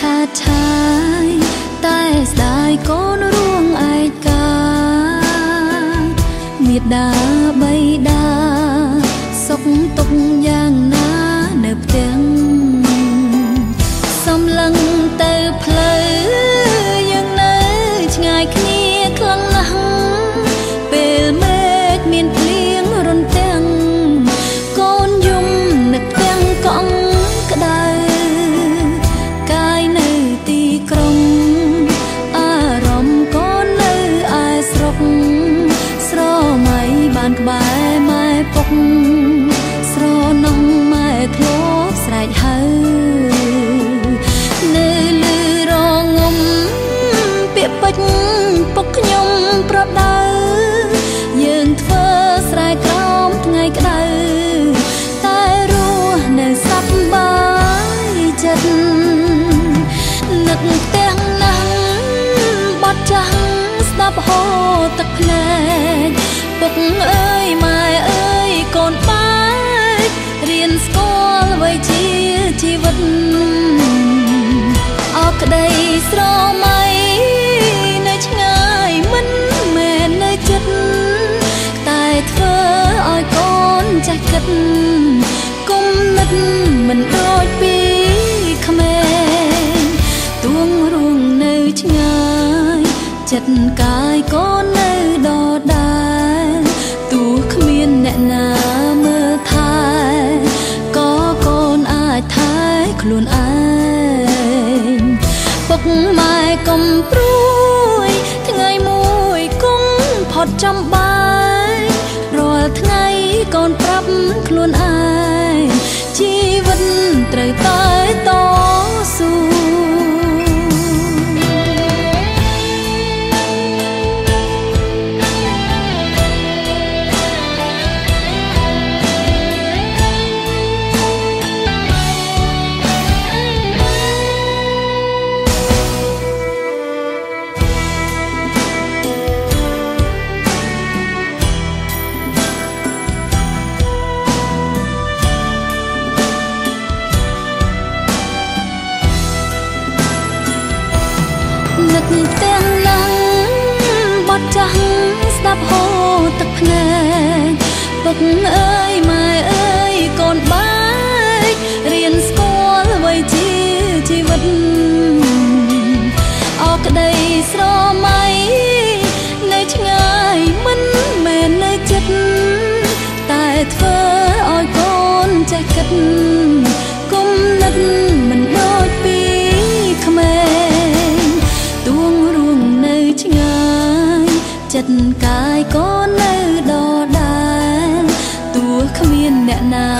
ឆាតឆាយតែស្ដាយកូនរួងឯកាមេដាបៃតាសុខទុកយ៉ាងណានៅផ្ទាំ ក្បែរម៉ែពុក តអរក្តីស្រមៃនៅឆ្ងាយមិនមែននៅចិត្តតែធ្វើឲ្យកូនចាស់គិតគុំនិតមិនដូចពីក្មេងទួងរួងនៅឆ្ងាយចិត្តកាយកូននៅដដែលទោះគ្មានអ្នកណា ខ្លួនឯងពុកម៉ែកុំព្រួយថ្ងៃមួយគង់ផុតចំបាយរាល់ថ្ងៃកូនប្រាប់ខ្លួនឯងជីវិតត្រូវតែត ទាំងណាស់បាត់ចាស់ស្ដាប់ហូរទឹកភ្នែកពុកអើយម៉ែអើយកូនបែ កាយកូននៅដដែលទោះគ្មានអ្នកណា